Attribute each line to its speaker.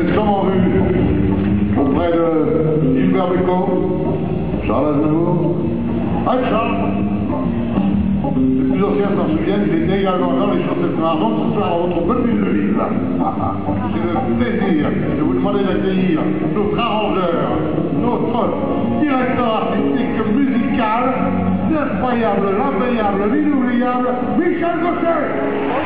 Speaker 1: récent en vue auprès de Gilbert Bécaud, Charles Aznavour. Ah, Charles Les plus anciens s'en souviennent, il était également dans les chansons de Marmont ce soir à votre commune de ville. C'est le plaisir de vous demander d'accueillir notre arrangeur, notre directeur artistique musical, l'incroyable, l'impayable, l'inoubliable, Michel Gaucher